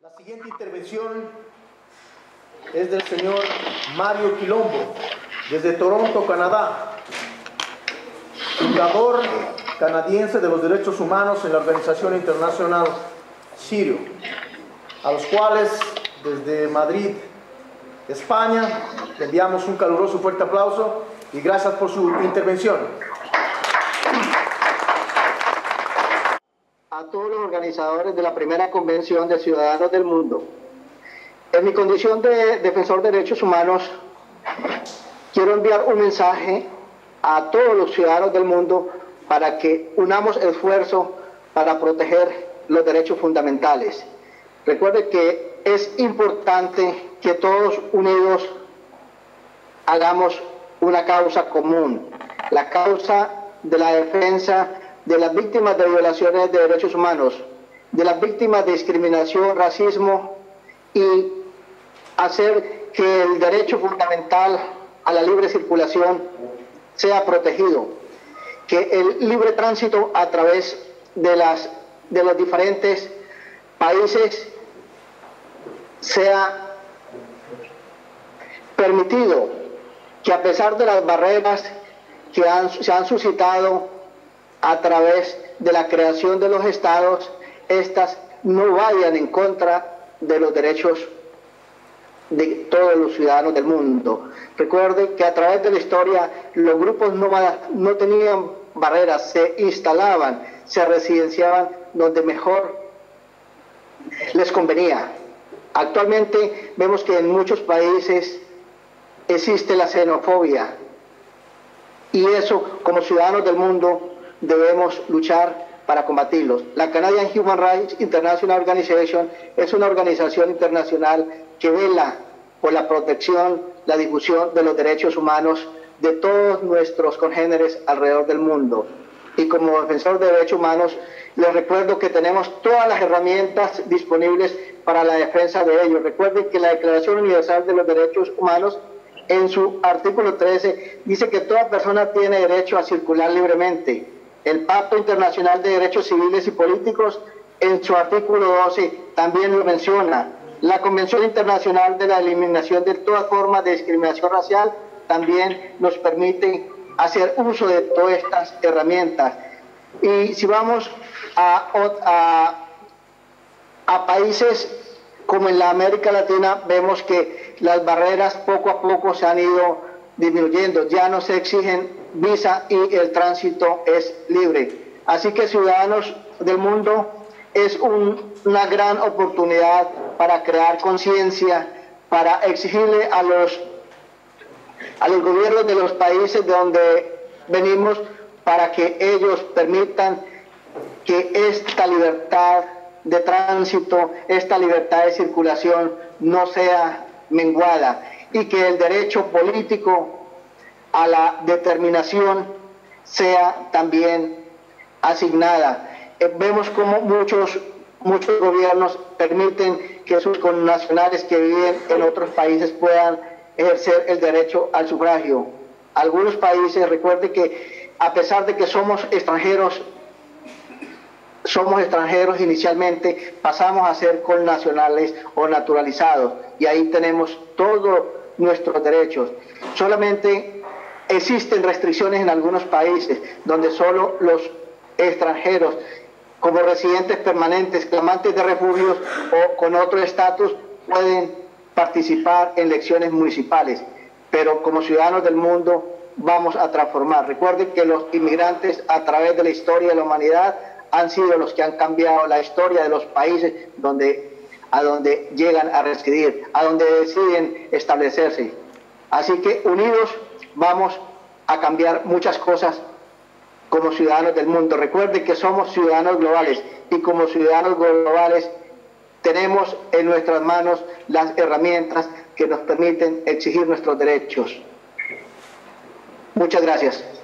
La siguiente intervención es del señor Mario Quilombo, desde Toronto, Canadá, fundador canadiense de los derechos humanos en la Organización Internacional Sirio, a los cuales desde Madrid, España, le enviamos un caluroso fuerte aplauso y gracias por su intervención. A todos los organizadores de la primera convención de ciudadanos del mundo, en mi condición de defensor de derechos humanos, quiero enviar un mensaje a todos los ciudadanos del mundo para que unamos esfuerzo para proteger los derechos fundamentales. Recuerde que es importante que todos unidos hagamos una causa común, la causa de la defensa de las víctimas de violaciones de derechos humanos, de las víctimas de discriminación, racismo y hacer que el derecho fundamental a la libre circulación sea protegido, que el libre tránsito a través de, las, de los diferentes países sea permitido, que a pesar de las barreras que se han suscitado a través de la creación de los estados, estas no vayan en contra de los derechos de todos los ciudadanos del mundo. Recuerde que a través de la historia los grupos nómadas no tenían barreras, se instalaban, se residenciaban donde mejor les convenía. Actualmente vemos que en muchos países existe la xenofobia y eso como ciudadanos del mundo debemos luchar para combatirlos. La Canadian Human Rights International Organization es una organización internacional que vela por la protección, la difusión de los derechos humanos de todos nuestros congéneres alrededor del mundo. Y como defensor de derechos humanos, les recuerdo que tenemos todas las herramientas disponibles para la defensa de ellos. Recuerden que la Declaración Universal de los Derechos Humanos, en su artículo 13, dice que toda persona tiene derecho a circular libremente el Pacto Internacional de Derechos Civiles y Políticos, en su artículo 12, también lo menciona. La Convención Internacional de la Eliminación de toda forma de discriminación racial también nos permite hacer uso de todas estas herramientas. Y si vamos a, a países como en la América Latina, vemos que las barreras poco a poco se han ido disminuyendo, ya no se exigen visa y el tránsito es libre. Así que ciudadanos del mundo es una gran oportunidad para crear conciencia, para exigirle a los, a los gobiernos de los países de donde venimos para que ellos permitan que esta libertad de tránsito, esta libertad de circulación no sea menguada y que el derecho político a la determinación sea también asignada. Eh, vemos como muchos, muchos gobiernos permiten que sus connacionales que viven en otros países puedan ejercer el derecho al sufragio. Algunos países, recuerde que a pesar de que somos extranjeros, somos extranjeros inicialmente, pasamos a ser connacionales o naturalizados y ahí tenemos todos nuestros derechos. Solamente Existen restricciones en algunos países donde solo los extranjeros como residentes permanentes, clamantes de refugios o con otro estatus pueden participar en elecciones municipales. Pero como ciudadanos del mundo vamos a transformar. Recuerden que los inmigrantes a través de la historia de la humanidad han sido los que han cambiado la historia de los países donde, a donde llegan a residir, a donde deciden establecerse. Así que unidos vamos a cambiar muchas cosas como ciudadanos del mundo. Recuerden que somos ciudadanos globales y como ciudadanos globales tenemos en nuestras manos las herramientas que nos permiten exigir nuestros derechos. Muchas gracias.